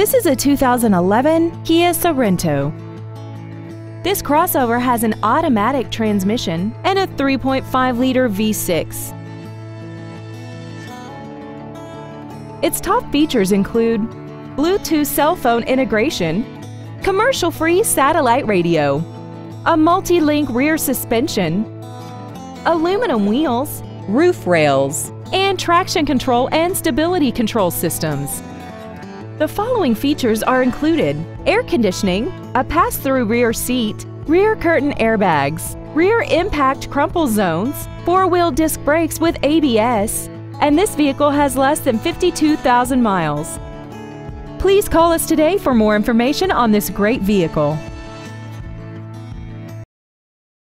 This is a 2011 Kia Sorento. This crossover has an automatic transmission and a 3.5-liter V6. Its top features include Bluetooth cell phone integration, commercial-free satellite radio, a multi-link rear suspension, aluminum wheels, roof rails, and traction control and stability control systems. The following features are included air conditioning, a pass through rear seat, rear curtain airbags, rear impact crumple zones, four wheel disc brakes with ABS, and this vehicle has less than 52,000 miles. Please call us today for more information on this great vehicle.